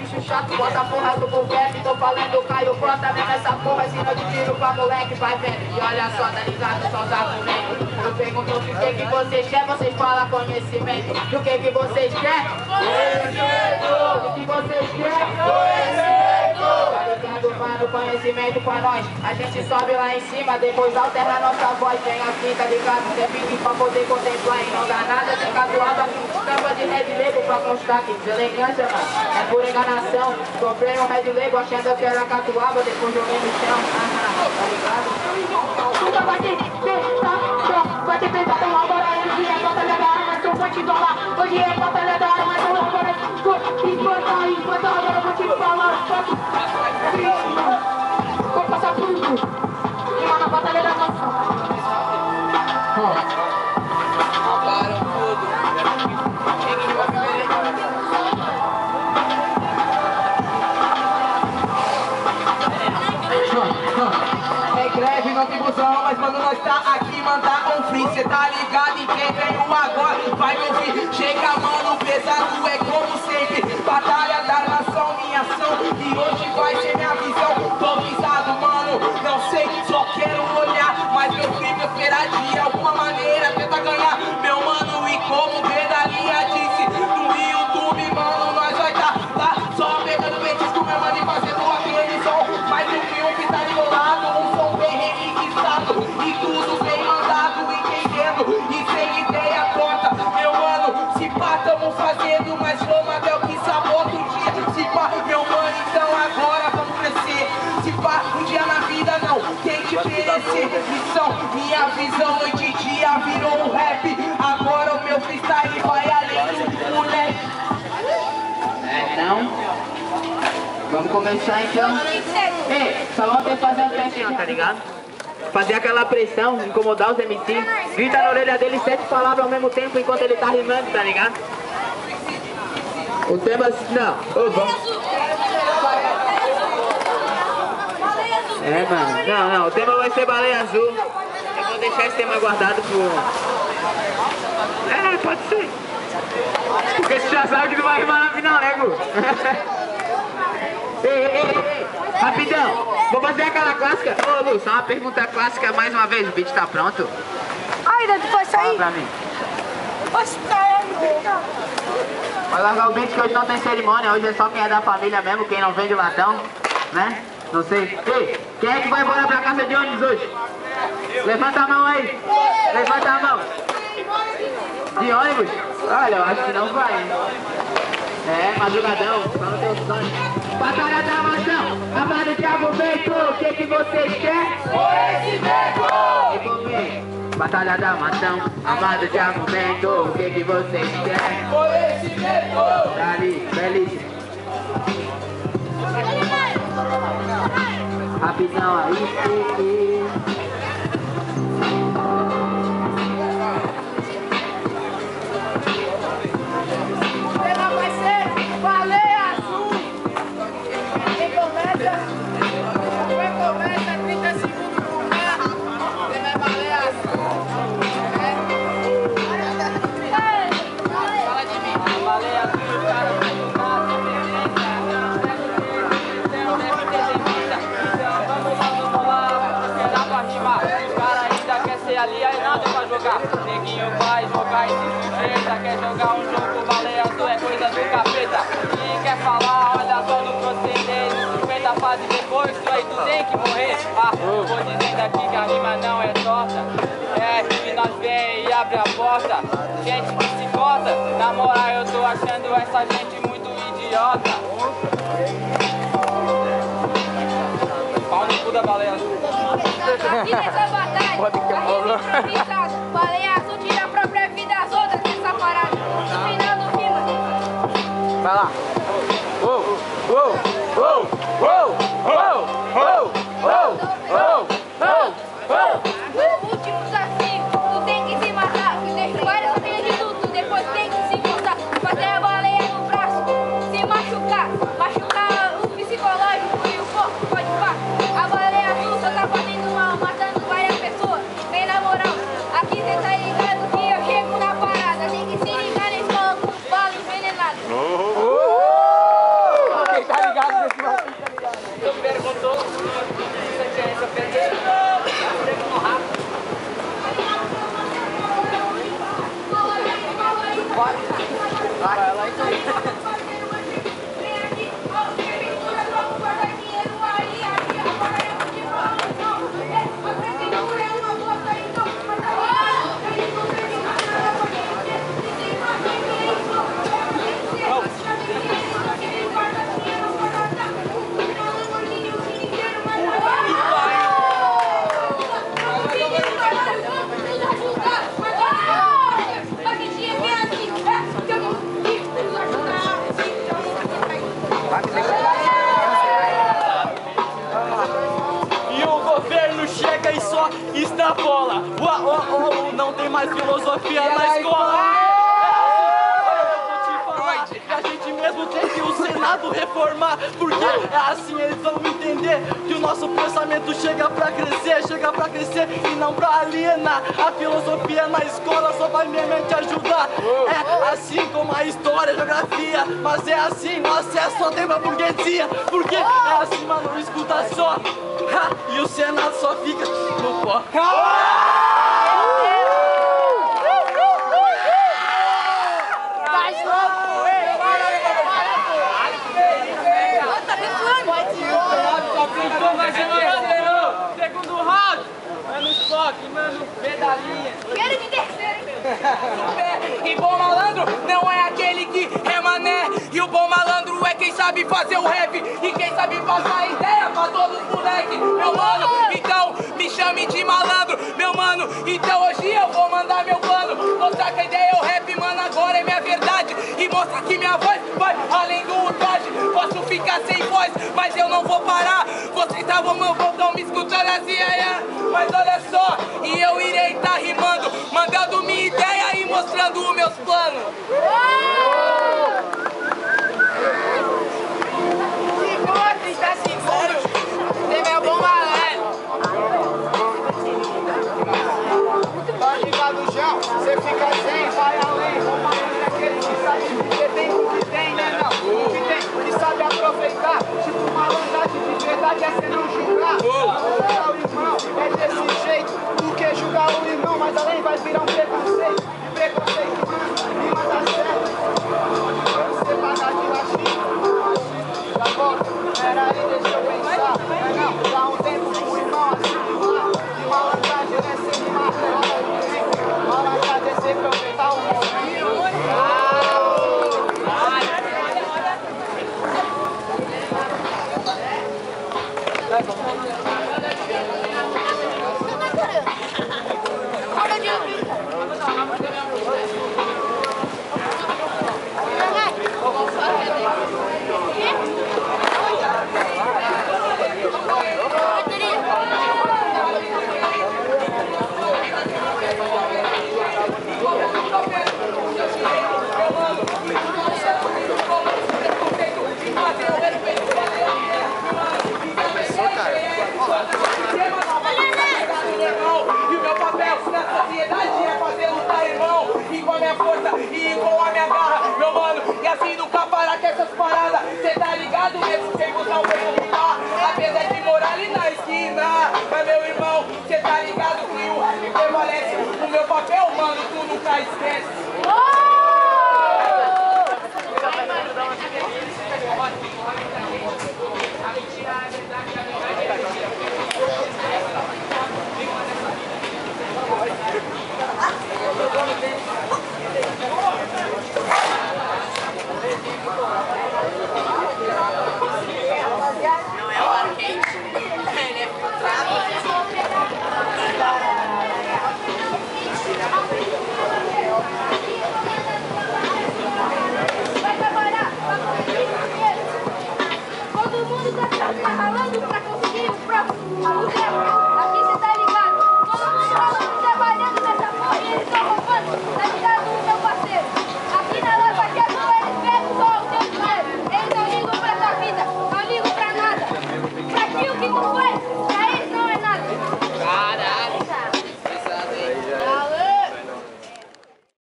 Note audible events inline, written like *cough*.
bicho chato, bota a porra do governo. Tô falando, Caio, bota mesmo essa porra, senão de tiro pra moleque, vai vendo. E olha só, tá ligado, só tá comendo. Eu pergunto o que que vocês querem, vocês falam conhecimento. Do que que vocês querem? Conhecimento! Do que vocês querem? Conhecimento! Tá ligado, mano, conhecimento pra nós. A gente sobe lá em cima, depois alterna nossa voz. Vem aqui, tá ligado? Tem pique pra poder contemplar e não dá nada. Tem catuaba, capa de red label pra constar que deselegância, mano. É por enganação. Comprei um red label achando que era catuaba, depois joguei no chão. Ah, tá ligado? Nunca vai ter tentação, vai ter tentação agora hoje é batalha da arma, sou forte dólar Hoje é batalha mas mano, nós tá aqui, mandar um free, cê tá ligado em quem veio agora, vai me ouvir, chega mano, pesado é como sempre, missão, minha visão, noite e dia virou um rap, agora o meu freestyle vai além do moleque. É, então. Vamos começar então. Ei, só vamos ter que fazer um teste, tá ligado? Fazer aquela pressão, incomodar os MC. Grita na orelha dele sete palavras ao mesmo tempo enquanto ele tá rimando, tá ligado? O tema. Não, ô, vamos. É, mano. Não, não, o tema vai ser baleia azul. Eu vou deixar esse tema guardado pro. É, pode ser. Porque você já sabe que não vai rimar na final, né, Gu? *laughs* ei, ei, ei, ei, rapidão. Vou fazer aquela clássica. Ô, Lu, só uma pergunta clássica mais uma vez. O beat tá pronto? Ainda tu vai Fala sair? pra mim. Oxe, caralho Vai largar o beat que hoje não tem cerimônia. Hoje é só quem é da família mesmo, quem não vende latão, né? Não sei. Ei, quem é que vai embora pra casa de ônibus hoje? Levanta a mão aí. Levanta a mão. De ônibus? Olha, eu acho que não vai, hein? É, madrugadão, fala teu sonho. Batalha da maçã, amado de argumento, o que que vocês querem? Conhecimento! Batalha da maçã, amado de argumento, o que que vocês querem? Conhecimento! Dali, a visão aí, e. 50 fases depois, tu aí tu tem que morrer. Ah, vou dizendo aqui que a rima não é torta. É que nós vem e abre a porta. Gente que se bota, na moral eu tô achando essa gente muito idiota. Pau no cu da baleia azul. Aqui nessa batalha, a gente fica baleia azul tira a própria vida as outras nessa parada. No final do filme, Vai lá. Não tem mais filosofia na escola. E a gente mesmo tem que o Senado reformar Porque é assim eles vão entender Que o nosso pensamento chega pra crescer Chega pra crescer e não pra alienar A filosofia na escola só vai minha mente ajudar É assim como a história, a geografia Mas é assim, o acesso só tem pra burguesia Porque é assim, mano, escuta só Ha, E o Senado só fica no pó Segundo round, mano Spock, mano Pedalinha. Quero de terceiro, hein? E bom malandro não é aquele que é mané E o bom malandro é quem sabe fazer o rap. E quem sabe passar ideia pra todos os moleque. Meu mano, então me chame de malandro. Meu mano, então hoje eu vou mandar meu plano. Mostrar que a ideia é o rap, mano, agora é minha verdade. E mostrar que minha voz vai além do traje Posso ficar sem voz, mas eu não vou parar. Vocês estavam meu botão me escutando assim, é, é. Mas olha só, e eu irei tá rimando e os meus planos 30 segundos. Você é bom malandro. Pode ficar no chão, você fica sem, vai além. O malandro é aquele que sabe viver bem o que tem, né? O que tem, que sabe aproveitar. Tipo, malandragem de verdade é você não julgar. Julgar o irmão é desse jeito. Do que julgar o irmão, mas além vai virar um. E preconceito, E com a minha garra, meu mano. E assim nunca parar com essas paradas. Cê tá ligado mesmo sem buscar o meu lutar. Apesar de morar ali na esquina. Mas meu irmão, cê tá ligado que o rap prevalece. O meu papel, mano, tu nunca esquece. Oh!